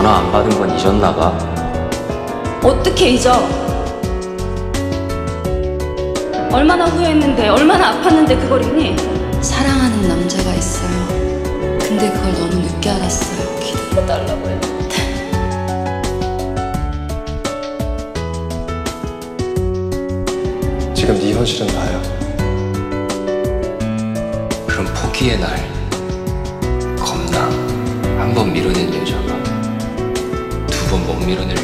전화 안 받은 건 잊었나 봐. 어떻게 잊어? 얼마나 후회했는데, 얼마나 아팠는데 그걸 잊니? 사랑하는 남자가 있어요. 근데 그걸 너무 늦게 알았어요. 기다려달라고 했는데. 지금 네 현실은 나야. 그럼 포기의 날. 밀어낼